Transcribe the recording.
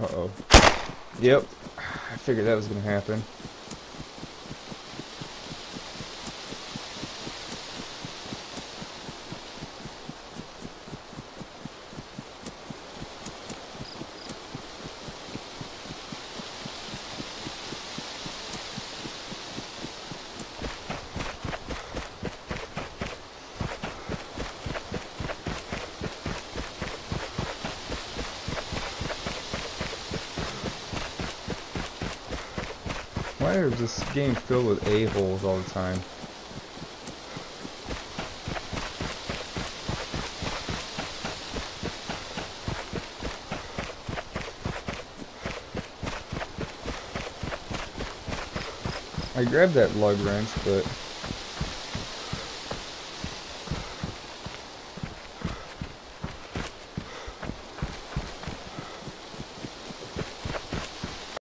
Uh-oh. Yep. I figured that was going to happen. Why is this game filled with a-holes all the time? I grabbed that lug wrench, but